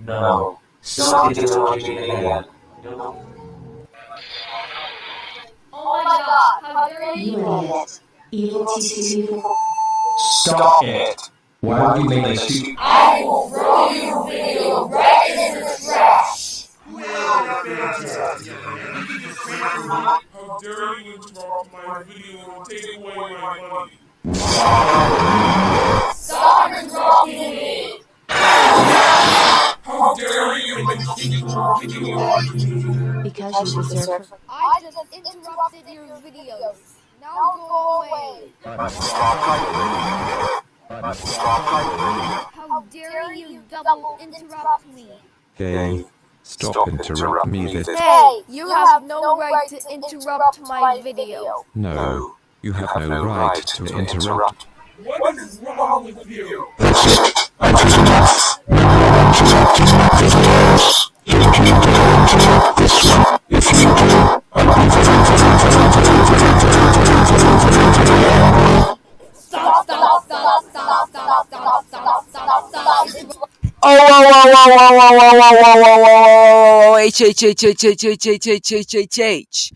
No. Oh my god, how dare you. Evil Stop it. Why would you make me shoot? I will throw your video right in the trash. How dare you interrupt my video and take away my money. Stop interrupting me! How dare you Because you deserve I just interrupted your videos. Now go away. How dare you double interrupt me? Okay, stop interrupting me this. Hey, you have no right to interrupt my video. No, you have no right to interrupt. What is wrong with you? Oh, whoa, whoa, whoa, whoa, whoa, whoa, whoa, whoa, whoa, whoa, whoa, H, H, H, H, H, H, H, H, H, H, H.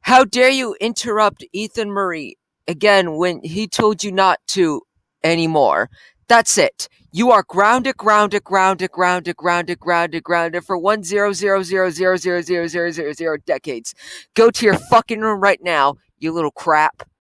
How dare you interrupt Ethan Murray again when he told you not to anymore? That's it. You are grounded, grounded, grounded, grounded, grounded, grounded, grounded for one zero zero zero zero zero zero zero zero zero decades. Go to your fucking room right now, you little crap.